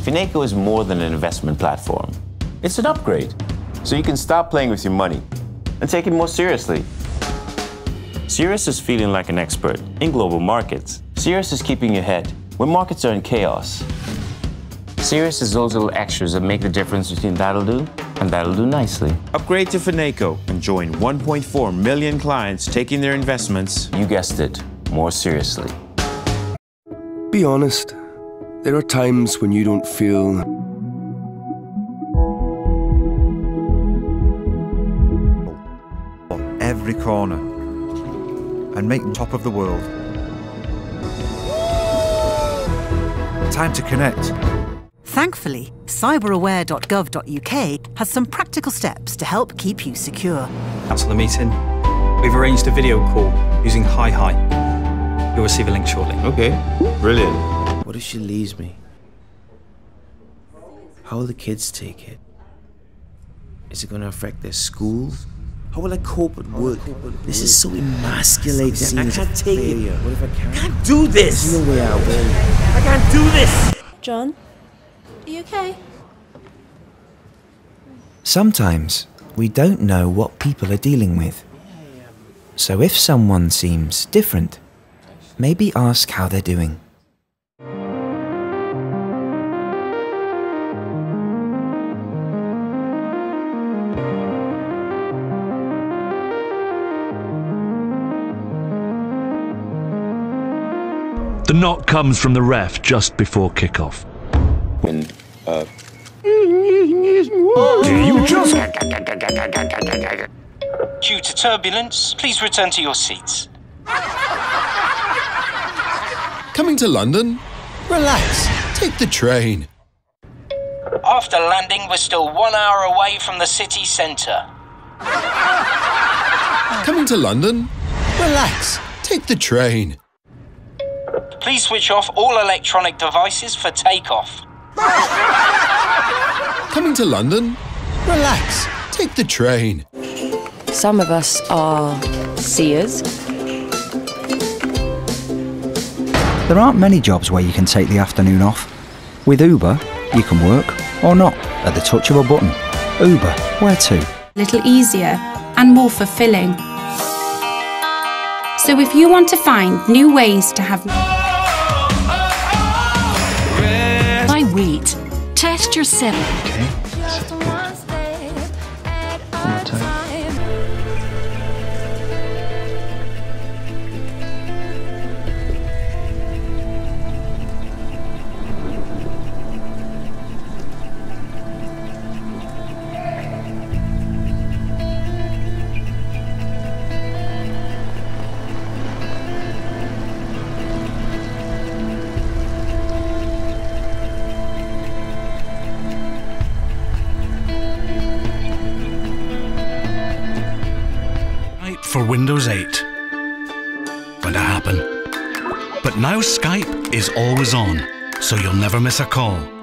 Fineco is more than an investment platform. It's an upgrade, so you can stop playing with your money and take it more seriously. Serious is feeling like an expert in global markets. Serious is keeping your head when markets are in chaos. Serious is those little extras that make the difference between that'll do and that'll do nicely. Upgrade to Fineco and join 1.4 million clients taking their investments, you guessed it, more seriously. Be honest. There are times when you don't feel every corner and make top of the world. Time to connect. Thankfully, cyberaware.gov.uk has some practical steps to help keep you secure. Cancel the meeting. We've arranged a video call using HiHi. You'll receive a link shortly. Okay, brilliant. What if she leaves me? How will the kids take it? Is it going to affect their school? How will I cope at work? This is so emasculating. I can't take it. What if I can't? can't do this. There's no way I will. I can't do this. John, are you okay? Sometimes we don't know what people are dealing with. So if someone seems different, maybe ask how they're doing. The knock comes from the ref just before kickoff. When, uh, Do you just. Due to turbulence, please return to your seats. Coming to London? Relax. Take the train. After landing, we're still one hour away from the city centre. Coming to London? Relax. Take the train. Please switch off all electronic devices for takeoff. Coming to London? Relax. Take the train. Some of us are seers. There aren't many jobs where you can take the afternoon off. With Uber, you can work or not at the touch of a button. Uber, where to? A little easier and more fulfilling. So if you want to find new ways to have Test yourself. Skype for Windows 8. When to happen. But now Skype is always on, so you'll never miss a call.